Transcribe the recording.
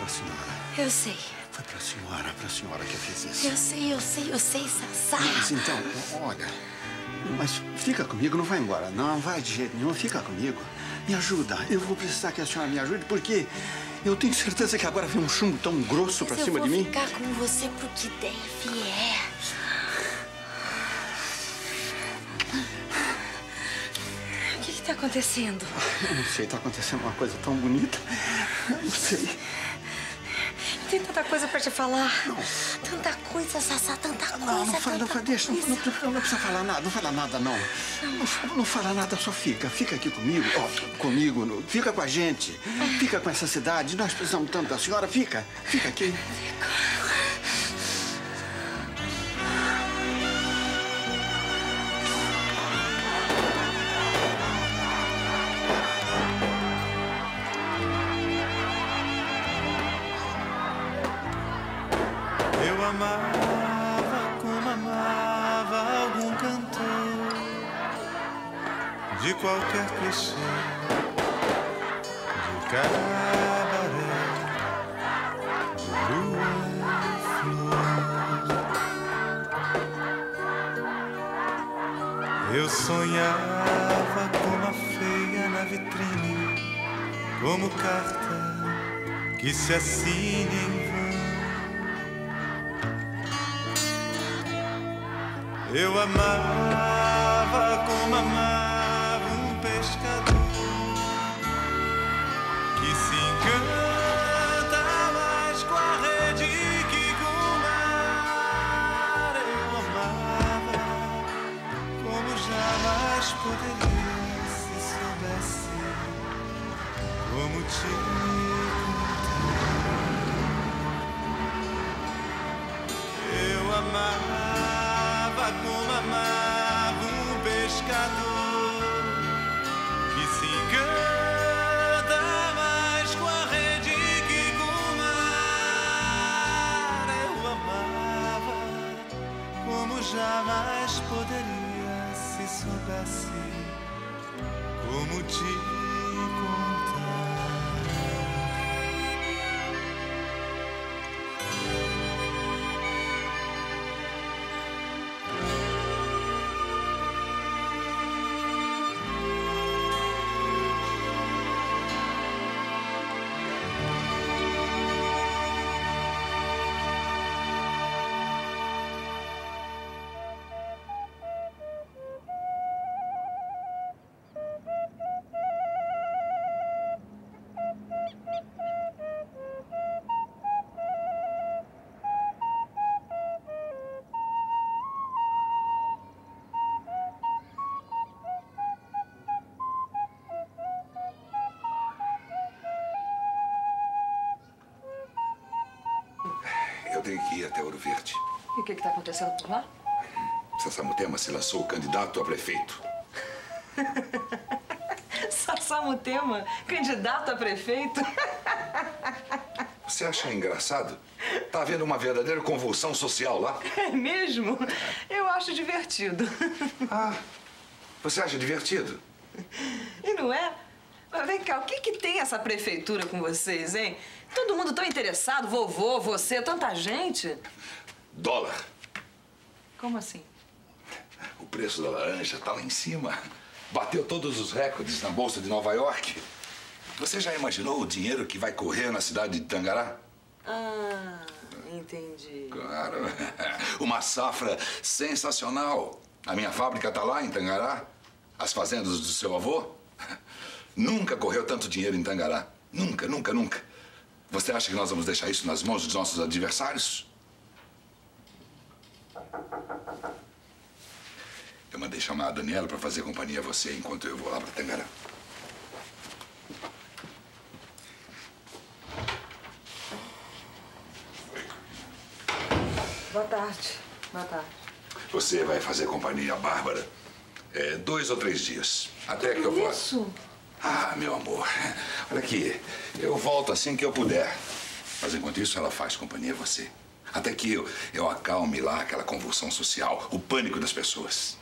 pra senhora. Eu sei. Foi pra senhora, pra senhora que eu fiz isso. Eu sei, eu sei, eu sei, Sassá. Mas então, olha. Mas fica comigo, não vai embora. Não vai de jeito nenhum, fica comigo. Me ajuda. Eu vou precisar que a senhora me ajude, porque eu tenho certeza que agora vem um chumbo tão grosso pra Mas cima eu de vou mim. ficar com você pro que der e vier. O que que tá acontecendo? Eu não sei, tá acontecendo uma coisa tão bonita. Eu não sei. Tem tanta coisa pra te falar. Tanta coisa, Sassá, tanta coisa. Não, não fala, não fala, deixa. Não, não, não precisa falar nada, não fala nada, não. Não, fala- não fala nada, só fica. Fica aqui comigo, ó, comigo, fica com a gente. Fica com essa cidade, nós precisamos tanto da senhora. Fica, fica aqui. Amava como amava algum cantor de qualquer clichê, de cabaré, de lua e flor. Eu sonhava como a feia na vitrine, como carta que se assine em Eu amava como amava um pescador que se encanta mais com a rede que com o mar. Eu amava como jamais poderia se soubesse como te. Eu amava como jamais poderia se soubesse como te contar. Eu tenho que ir até Ouro Verde. E o que está acontecendo por lá? Sassamutema se lançou candidato a prefeito. Sassamutema, candidato a prefeito? Você acha engraçado? Tá havendo uma verdadeira convulsão social lá. É mesmo? Eu acho divertido. Ah, você acha divertido? E não é? Mas vem cá, o que, que tem essa prefeitura com vocês, hein? Todo mundo tão interessado, vovô, você, tanta gente. Dólar. Como assim? O preço da laranja tá lá em cima. Bateu todos os recordes na Bolsa de Nova York. Você já imaginou o dinheiro que vai correr na cidade de Tangará? Ah, entendi. Claro. Uma safra sensacional. A minha fábrica tá lá em Tangará. As fazendas do seu avô. Nunca correu tanto dinheiro em Tangará. Nunca, nunca, nunca. Você acha que nós vamos deixar isso nas mãos dos nossos adversários? Eu mandei chamar a Daniela para fazer companhia a você enquanto eu vou lá para Tangará. Boa tarde. Boa tarde. Você vai fazer companhia a Bárbara é, dois ou três dias. Até que eu vou. Isso? Ah, meu amor. Olha aqui. Eu volto assim que eu puder. Mas enquanto isso, ela faz companhia a você. Até que eu, eu acalme lá aquela convulsão social, o pânico das pessoas.